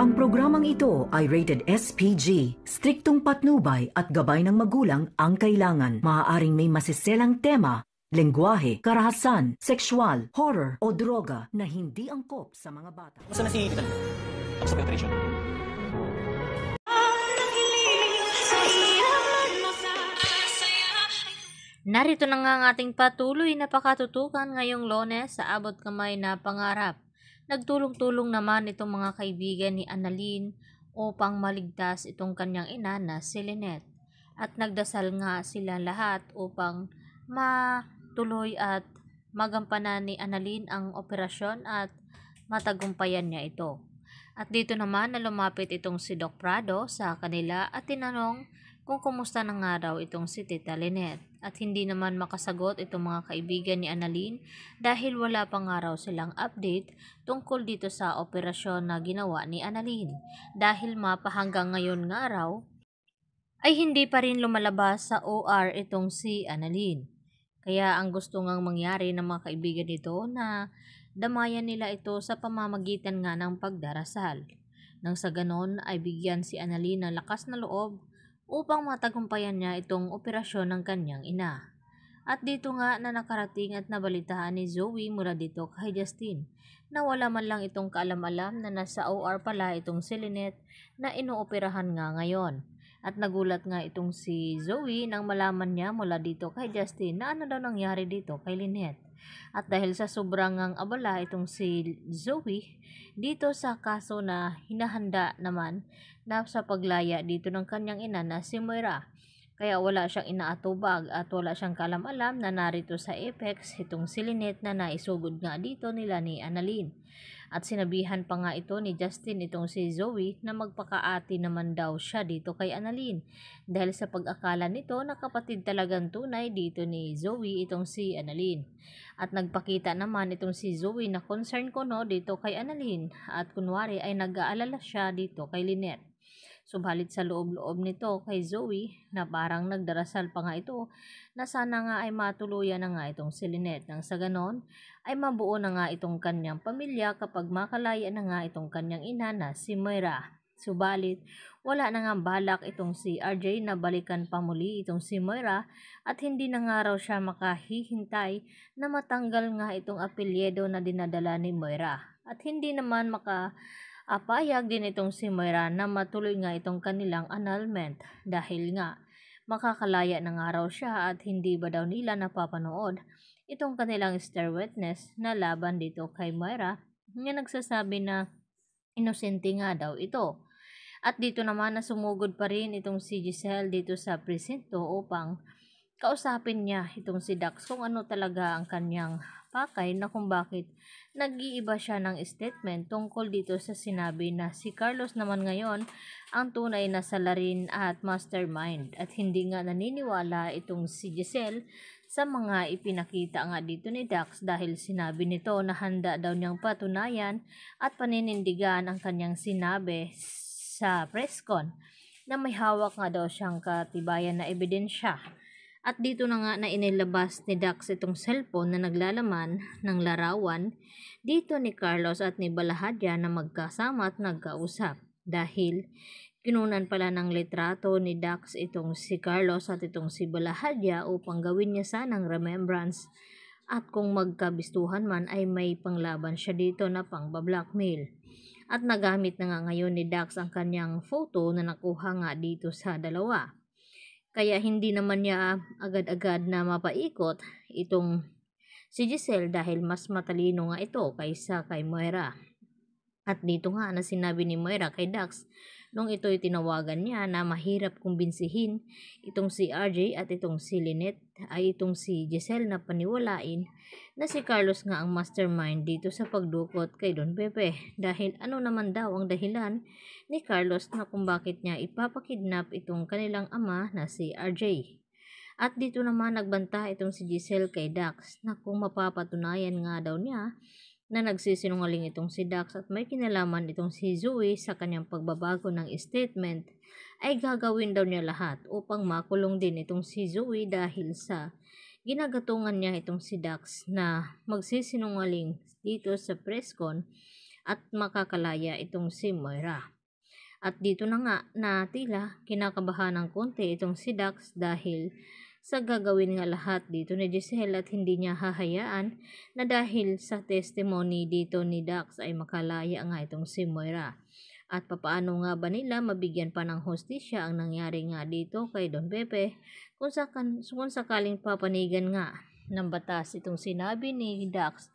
Ang programang ito ay rated SPG. Striktong patnubay at gabay ng magulang ang kailangan. Maaaring may masiselang tema, lengguwahe, karahasan, sexual, horror o droga na hindi angkop sa mga bata. Gusto na si Tito? Tapos sa filtration. Narito na nga ang ating patuloy na pakatutukan ngayong lones sa abot kamay na pangarap. Nagtulong-tulong naman itong mga kaibigan ni Annalyn upang maligtas itong kanyang ina na si Lynette. At nagdasal nga sila lahat upang matuloy at magampanan ni Annalyn ang operasyon at matagumpayan niya ito. At dito naman na lumapit itong si Doc Prado sa kanila at tinanong kung kumusta na nga daw itong si Tita Lynette. At hindi naman makasagot itong mga kaibigan ni Annalyn dahil wala pa nga raw silang update tungkol dito sa operasyon na ginawa ni Annalyn. Dahil mapa hanggang ngayon nga raw ay hindi pa rin lumalabas sa OR itong si Annalyn. Kaya ang gusto ngang mangyari ng mga kaibigan nito na damayan nila ito sa pamamagitan nga ng pagdarasal. Nang sa ganon ay bigyan si Annalyn ng lakas na loob upang matagumpayan niya itong operasyon ng kanyang ina. At dito nga na nakarating at nabalitaan ni Zoe mula dito kay Justin na wala man lang itong kaalam-alam na nasa OR pala itong si Lynette na inooperahan nga ngayon. At nagulat nga itong si Zoe nang malaman niya mula dito kay Justin na ano daw nangyari dito kay Lynette. At dahil sa sobrang ang abala itong si Zoe dito sa kaso na hinahanda naman na sa paglaya dito ng kanyang ina na si Moira. Kaya wala siyang inaatubag at wala siyang kalam-alam na narito sa Apex itong si na naisugod nga dito nila ni Annalyn. At sinabihan pa nga ito ni Justin itong si Zoe na magpakaati naman daw siya dito kay Annalyn. Dahil sa pag-akala nito na kapatid talagang tunay dito ni Zoe itong si Annalyn. At nagpakita naman itong si Zoe na concern ko no dito kay Annalyn at kunwari ay nag-aalala siya dito kay Lynette. Subalit sa loob-loob nito kay Zoe na parang nagdarasal pa nga ito na sana nga ay matuluyan na nga itong si Lynette nang sa ganon ay mabuo na nga itong kanyang pamilya kapag makalaya na nga itong kanyang ina na si Moira. Subalit, wala na nga balak itong si RJ na balikan pa muli itong si Moira at hindi na nga raw siya makahihintay na matanggal nga itong apelyedo na dinadala ni Moira. At hindi naman maka apayag din itong si Moira na matuloy nga itong kanilang annulment dahil nga makakalaya na nga raw siya at hindi ba daw nila napapanood itong kanilang star witness na laban dito kay Moira na nagsasabi na inosente nga daw ito. At dito naman na sumugod pa rin itong si Giselle dito sa presinto upang kausapin niya itong si Dax kung ano talaga ang kanyang pakay na kung bakit nag-iiba siya ng statement tungkol dito sa sinabi na si Carlos naman ngayon ang tunay na salarin at mastermind at hindi nga naniniwala itong si Giselle sa mga ipinakita nga dito ni Dax dahil sinabi nito na handa daw niyang patunayan at paninindigan ang kanyang sinabi sa presscon na may hawak nga daw siyang katibayan na ebidensya. At dito na nga na inilabas ni Dax itong cellphone na naglalaman ng larawan dito ni Carlos at ni Balahadya na magkasama at nagkausap. Dahil kinunan pala ng litrato ni Dax itong si Carlos at itong si Balahadya upang gawin niya sanang remembrance at kung magkabistuhan man ay may panglaban siya dito na pang blackmail. At nagamit na nga ngayon ni Dax ang kanyang photo na nakuha nga dito sa dalawa. Kaya hindi naman niya agad-agad na mapaikot itong si Giselle dahil mas matalino nga ito kaysa kay Moira. At dito nga na sinabi ni Moira kay Dax nung ito'y tinawagan niya na mahirap kumbinsihin itong si RJ at itong si Lynette ay itong si Giselle na paniwalain na si Carlos nga ang mastermind dito sa pagdukot kay Don Pepe dahil ano naman daw ang dahilan ni Carlos na kung bakit niya ipapakidnap itong kanilang ama na si RJ. At dito naman nagbanta itong si Giselle kay Dax na kung mapapatunayan nga daw niya na nagsisinungaling itong si Dax at may kinalaman itong si Zoe sa kanyang pagbabago ng statement ay gagawin daw niya lahat upang makulong din itong si Zoe dahil sa ginagatungan niya itong si Dax na magsisinungaling dito sa presscon at makakalaya itong si Moira. At dito na nga na tila kinakabahan ng konti itong si Dax dahil sa gagawin nga lahat dito ni Giselle at hindi niya hahayaan na dahil sa testimony dito ni Dax ay makalaya nga itong si Moira. At papaano nga ba nila mabigyan pa ng hostisya ang nangyari nga dito kay Don Pepe kung, sakan, kung sakaling papanigan nga ng batas itong sinabi ni Dax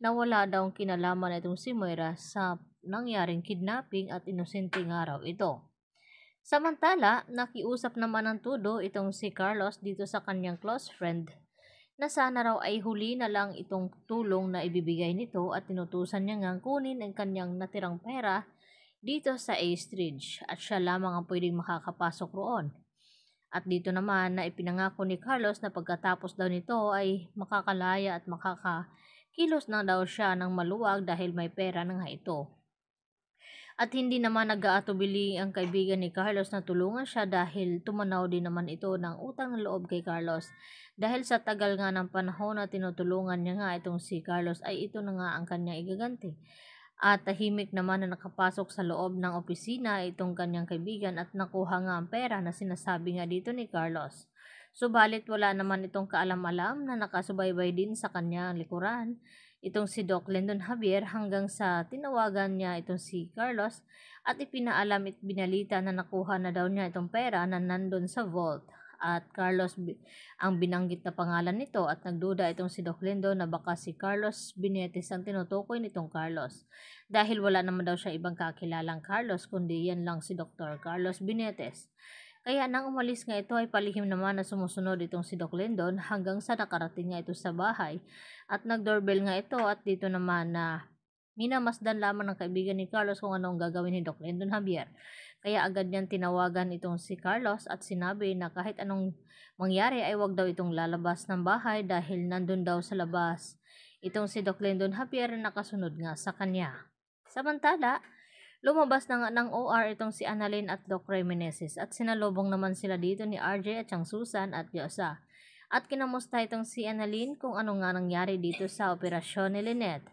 na wala daw kinalaman itong si Moira sa nangyaring kidnapping at inosenteng araw ito. Samantala, nakiusap naman ng tudo itong si Carlos dito sa kanyang close friend na sana raw ay huli na lang itong tulong na ibibigay nito at tinutusan niya ngang kunin ang kanyang natirang pera dito sa Astridge at siya lamang ang pwedeng makakapasok roon. At dito naman na ipinangako ni Carlos na pagkatapos daw nito ay makakalaya at makakakilos na daw siya ng maluwag dahil may pera na nga ito. At hindi naman nag-aatubili ang kaibigan ni Carlos na tulungan siya dahil tumanaw din naman ito ng utang loob kay Carlos. Dahil sa tagal nga ng panahon na tinutulungan niya nga itong si Carlos ay ito na nga ang kanyang igaganti. At tahimik naman na nakapasok sa loob ng opisina itong kanyang kaibigan at nakuha nga ang pera na sinasabi nga dito ni Carlos. Subalit wala naman itong kaalam-alam na nakasubaybay din sa kanyang likuran itong si Doc Lendon Javier hanggang sa tinawagan niya itong si Carlos at ipinaalam at binalita na nakuha na daw niya itong pera na nandun sa vault. At Carlos ang binanggit na pangalan nito at nagduda itong si Doc Lendon na baka si Carlos Binetes ang tinutukoy nitong Carlos. Dahil wala naman daw siya ibang kakilalang Carlos kundi yan lang si Dr. Carlos Binetes. Kaya nang umalis nga ito ay palihim naman na sumusunod itong si Doc Lendon hanggang sa nakarating nga ito sa bahay at nag-doorbell nga ito at dito naman na minamasdan lamang ng kaibigan ni Carlos kung anong gagawin ni Doc Lendon Javier. Kaya agad niyan tinawagan itong si Carlos at sinabi na kahit anong mangyari ay wag daw itong lalabas ng bahay dahil nandun daw sa labas itong si Doc Lendon Javier na nakasunod nga sa kanya. Samantala, lumabas na nga ng OR itong si Annalyn at Doc Ray Meneses at sinalubong naman sila dito ni RJ at Chang Susan at Diosa. At kinamusta itong si Annalyn kung ano nga nangyari dito sa operasyon ni Lynette.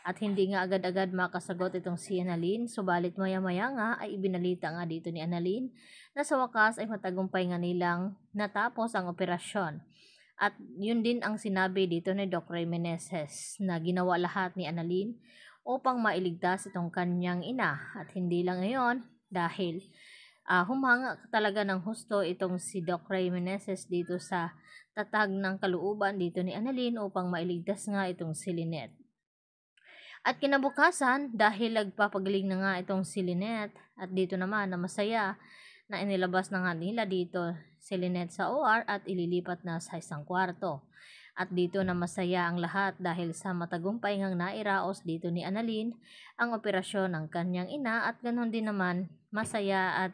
At hindi nga agad-agad makasagot itong si Annalyn, subalit maya-maya nga ay ibinalita nga dito ni Annalyn na sa wakas ay matagumpay nga nilang natapos ang operasyon. At yun din ang sinabi dito ni Doc Ray Meneses na ginawa lahat ni Annalyn upang mailigtas itong kanyang ina. At hindi lang ngayon dahil uh, humanga talaga ng husto itong si Doc Ray Meneses dito sa tatag ng kaluuban dito ni Annalyn upang mailigtas nga itong si Lynette. At kinabukasan, dahil nagpapagaling na nga itong si Lynette, at dito naman na masaya na inilabas na nga nila dito si Lynette sa OR at ililipat na sa isang kwarto. At dito na masaya ang lahat dahil sa matagumpay ngang nairaos dito ni Annalyn ang operasyon ng kanyang ina at ganoon din naman masaya at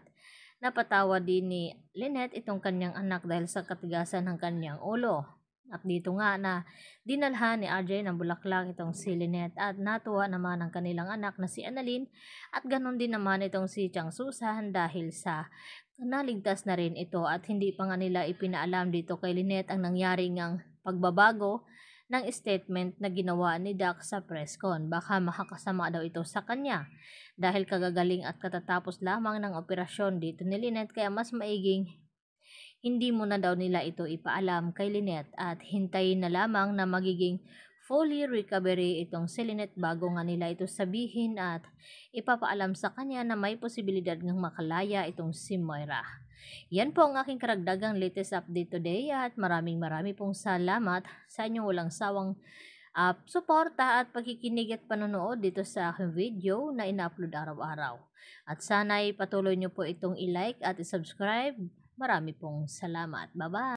Napatawa din ni Lynette itong kanyang anak dahil sa katigasan ng kanyang ulo. At dito nga na dinalhan ni RJ ng bulaklak itong si Lynette at natuwa naman ang kanilang anak na si Annalyn at ganon din naman itong si Chang Susan dahil sa naligtas na rin ito at hindi pa nga nila ipinaalam dito kay Lynette ang nangyari ngang pagbabago ng statement na ginawa ni Doc sa presscon. Baka makakasama daw ito sa kanya dahil kagagaling at katatapos lamang ng operasyon dito ni Lynette kaya mas maiging hindi mo na daw nila ito ipaalam kay Lynette at hintayin na lamang na magiging fully recovery itong si Lynette bago nga nila ito sabihin at ipapaalam sa kanya na may posibilidad ng makalaya itong si Moira. Yan po ang aking karagdagang latest update today at maraming marami pong salamat sa inyong walang sawang uh, suporta at pagkikinig at panonood dito sa aking video na ina-upload araw-araw. At sana'y patuloy nyo po itong i-like at i-subscribe. Marami pong salamat. Bye-bye!